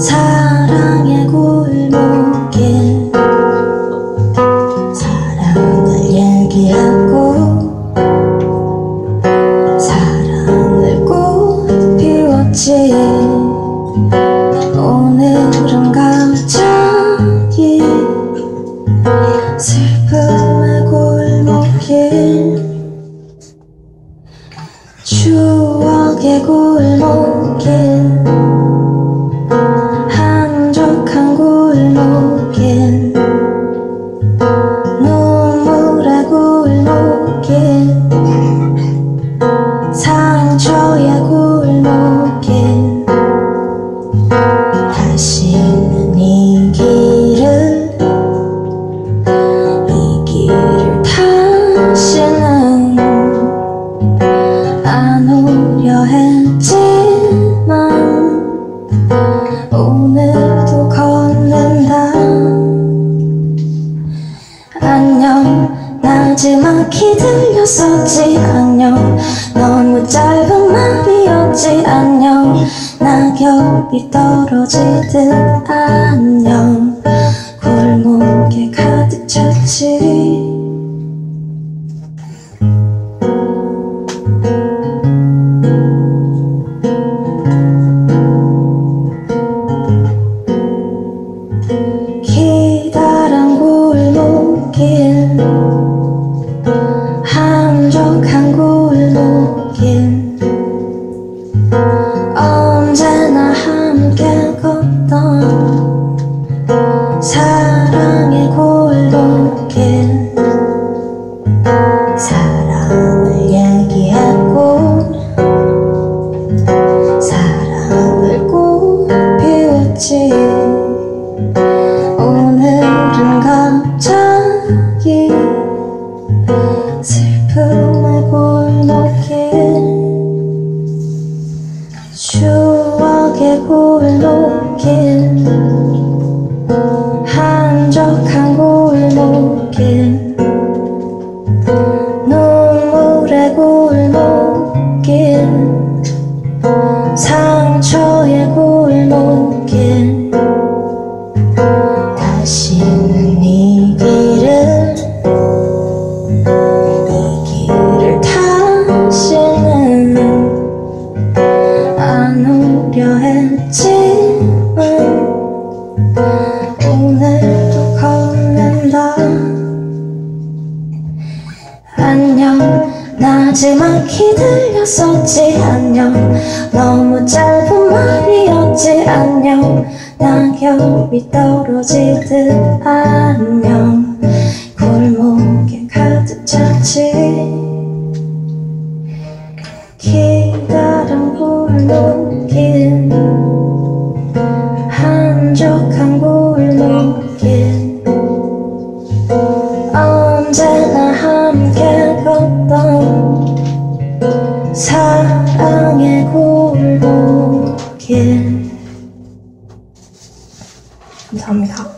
사랑의 골목길 사랑을 얘기하고 사랑을 꽃 피웠지. 오늘은 갑자기 슬픔의 골목길 추억의 골 다시는 이 길을 이 길을 다시는 안 오려 했지만 오늘도 걷는다. 안녕. 나지막히 들렸었지. 안녕. 너무 짧은 말이었지. 안녕 낙엽이 떨어지듯 안녕. 골목에 가득 찼지. 기다란 골목길 한적한 골 갑자기 슬픔의 골목길 추억의 골목길 한적한 골목길 눈물의 골목길 안 오려 했지만 오늘도 걷는다 안녕. 나지막히 들렸었지. 안녕. 너무 짧은 말이었지. 안녕. 낙엽이 떨어지듯. 안녕 감사합니다.